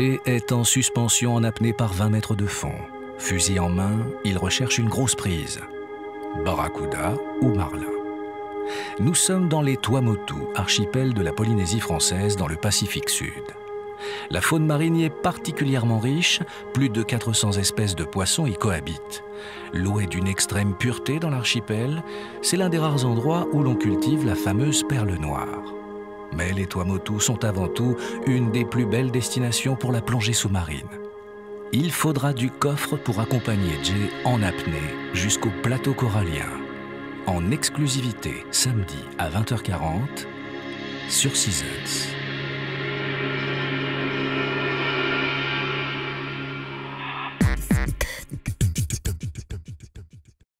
Est en suspension en apnée par 20 mètres de fond. Fusil en main, il recherche une grosse prise. Barracuda ou Marlin. Nous sommes dans les Tuamotu, archipel de la Polynésie française dans le Pacifique Sud. La faune marine y est particulièrement riche, plus de 400 espèces de poissons y cohabitent. L'eau d'une extrême pureté dans l'archipel, c'est l'un des rares endroits où l'on cultive la fameuse perle noire. Mais les Tuamotu sont avant tout une des plus belles destinations pour la plongée sous-marine. Il faudra du coffre pour accompagner Jay en apnée jusqu'au plateau corallien. En exclusivité samedi à 20h40 sur Seasons.